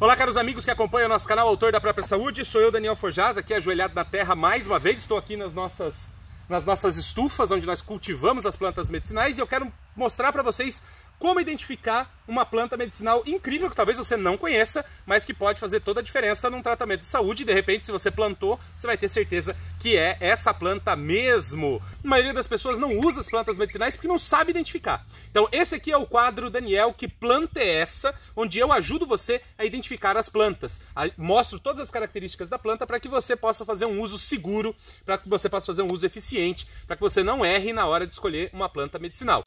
Olá, caros amigos que acompanham o nosso canal Autor da Própria Saúde. Sou eu, Daniel Forjaz, aqui ajoelhado na terra mais uma vez. Estou aqui nas nossas, nas nossas estufas, onde nós cultivamos as plantas medicinais, e eu quero mostrar para vocês como identificar uma planta medicinal incrível que talvez você não conheça, mas que pode fazer toda a diferença num tratamento de saúde. De repente, se você plantou, você vai ter certeza que é essa planta mesmo. A maioria das pessoas não usa as plantas medicinais porque não sabe identificar. Então, esse aqui é o quadro Daniel, que planta é essa, onde eu ajudo você a identificar as plantas. Mostro todas as características da planta para que você possa fazer um uso seguro, para que você possa fazer um uso eficiente, para que você não erre na hora de escolher uma planta medicinal.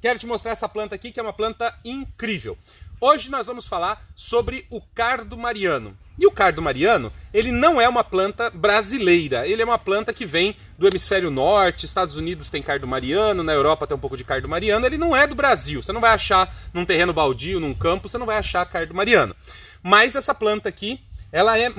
Quero te mostrar essa planta aqui, que é uma planta incrível. Hoje nós vamos falar sobre o cardo mariano. E o cardo mariano, ele não é uma planta brasileira, ele é uma planta que vem do hemisfério norte, Estados Unidos tem cardo mariano, na Europa tem um pouco de cardo mariano, ele não é do Brasil. Você não vai achar num terreno baldio, num campo, você não vai achar cardo mariano. Mas essa planta aqui, ela é,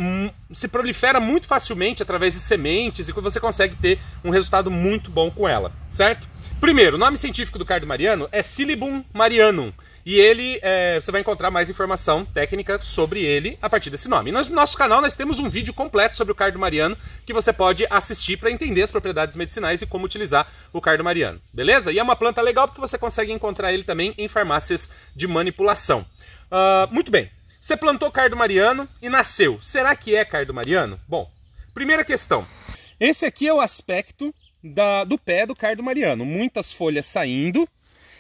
se prolifera muito facilmente através de sementes e você consegue ter um resultado muito bom com ela, certo? Primeiro, o nome científico do cardo mariano é Silibum marianum. E ele, é, você vai encontrar mais informação técnica sobre ele a partir desse nome. No nosso canal nós temos um vídeo completo sobre o cardo mariano que você pode assistir para entender as propriedades medicinais e como utilizar o cardo mariano, beleza? E é uma planta legal porque você consegue encontrar ele também em farmácias de manipulação. Uh, muito bem, você plantou cardo mariano e nasceu. Será que é cardo mariano? Bom, primeira questão. Esse aqui é o aspecto da, do pé do cardo mariano. Muitas folhas saindo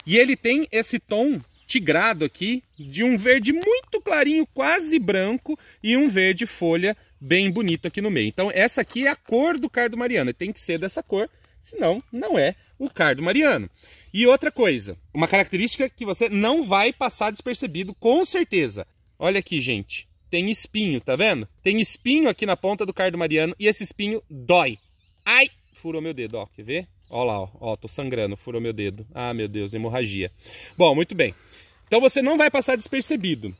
e ele tem esse tom tigrado aqui de um verde muito clarinho, quase branco, e um verde folha bem bonito aqui no meio. Então essa aqui é a cor do cardo mariano, tem que ser dessa cor, senão não é o cardo mariano. E outra coisa, uma característica que você não vai passar despercebido com certeza. Olha aqui, gente, tem espinho, tá vendo? Tem espinho aqui na ponta do cardo mariano e esse espinho dói. Ai, furou meu dedo, ó, quer ver? Ó lá, ó, ó, tô sangrando, furou meu dedo. Ah, meu Deus, hemorragia. Bom, muito bem. Então você não vai passar despercebido.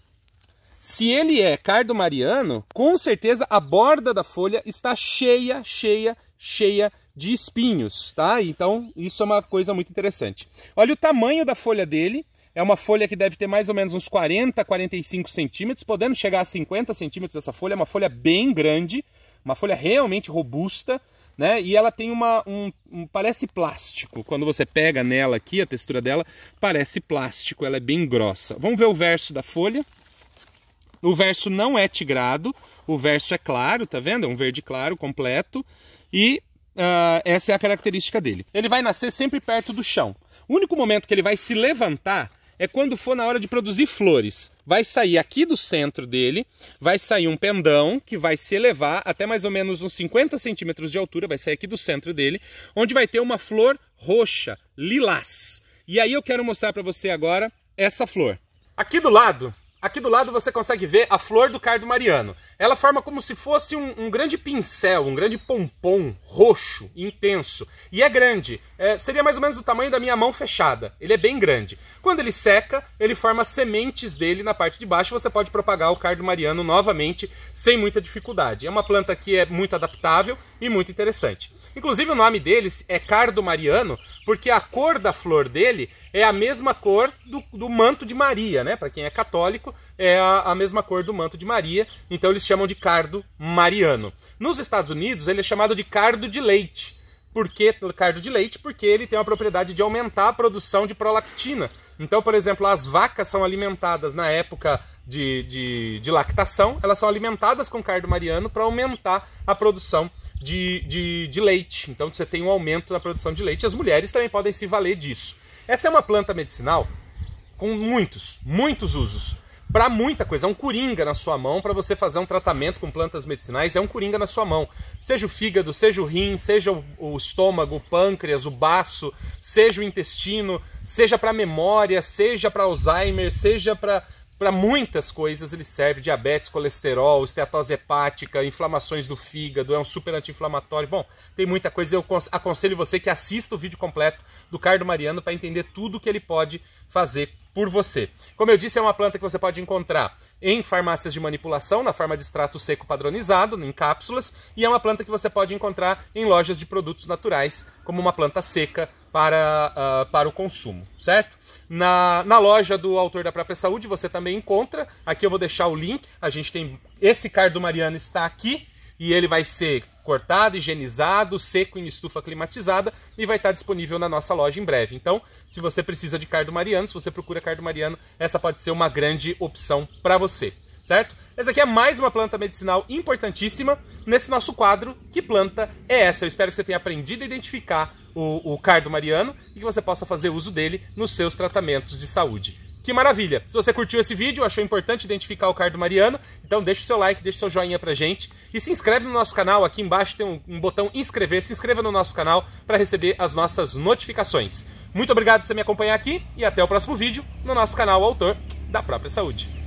Se ele é cardo mariano, com certeza a borda da folha está cheia, cheia, cheia de espinhos, tá? Então isso é uma coisa muito interessante. Olha o tamanho da folha dele. É uma folha que deve ter mais ou menos uns 40, 45 centímetros, podendo chegar a 50 centímetros essa folha. É uma folha bem grande, uma folha realmente robusta né? E ela tem uma um, um, parece plástico. Quando você pega nela aqui, a textura dela parece plástico, ela é bem grossa. Vamos ver o verso da folha. O verso não é tigrado, o verso é claro, tá vendo? É um verde claro completo e uh, essa é a característica dele. Ele vai nascer sempre perto do chão. O único momento que ele vai se levantar é quando for na hora de produzir flores. Vai sair aqui do centro dele, vai sair um pendão que vai se elevar até mais ou menos uns 50 centímetros de altura, vai sair aqui do centro dele, onde vai ter uma flor roxa, lilás. E aí eu quero mostrar para você agora essa flor. Aqui do lado Aqui do lado você consegue ver a flor do cardo mariano. Ela forma como se fosse um, um grande pincel, um grande pompom roxo, intenso. E é grande. É, seria mais ou menos do tamanho da minha mão fechada. Ele é bem grande. Quando ele seca, ele forma sementes dele na parte de baixo. Você pode propagar o cardo mariano novamente sem muita dificuldade. É uma planta que é muito adaptável e muito interessante. Inclusive o nome deles é cardo mariano, porque a cor da flor dele é a mesma cor do, do manto de Maria, né? Para quem é católico, é a, a, mesma cor do manto de Maria, então eles chamam de cardo mariano. Nos Estados Unidos, ele é chamado de cardo de leite. Por que cardo de leite? Porque ele tem a propriedade de aumentar a produção de prolactina. Então, por exemplo, as vacas são alimentadas na época de, de, de lactação, elas são alimentadas com cardo mariano para aumentar a produção de, de, de leite. Então você tem um aumento na produção de leite. As mulheres também podem se valer disso. Essa é uma planta medicinal com muitos, muitos usos. Para muita coisa, é um coringa na sua mão para você fazer um tratamento com plantas medicinais, é um coringa na sua mão. Seja o fígado, seja o rim, seja o, estômago, o pâncreas, o baço, seja o intestino, seja para memória, seja para Alzheimer, seja para para muitas coisas ele serve, diabetes, colesterol, esteatose hepática, inflamações do fígado, é um super anti-inflamatório. Bom, tem muita coisa, eu aconselho você que assista o vídeo completo do Cardo Mariano para entender tudo que ele pode fazer por você. Como eu disse, é uma planta que você pode encontrar em farmácias de manipulação, na forma de extrato seco padronizado, em cápsulas, e é uma planta que você pode encontrar em lojas de produtos naturais, como uma planta seca para, uh, para o consumo, certo? Na, na loja do autor da própria saúde você também encontra. Aqui eu vou deixar o link. A gente tem. Esse cardo mariano está aqui e ele vai ser cortado, higienizado, seco em estufa climatizada e vai estar disponível na nossa loja em breve. Então, se você precisa de cardo mariano, se você procura cardo mariano, essa pode ser uma grande opção para você, certo? Essa aqui é mais uma planta medicinal importantíssima nesse nosso quadro. Que planta é essa? Eu espero que você tenha aprendido a identificar o, o cardo mariano e que você possa fazer uso dele nos seus tratamentos de saúde. Que maravilha! Se você curtiu esse vídeo, achou importante identificar o cardo mariano, então deixa o seu like, deixa o seu joinha pra gente e se inscreve no nosso canal. Aqui embaixo tem um, um botão inscrever, se inscreva no nosso canal para receber as nossas notificações. Muito obrigado por você me acompanhar aqui e até o próximo vídeo no nosso canal Autor da Própria Saúde.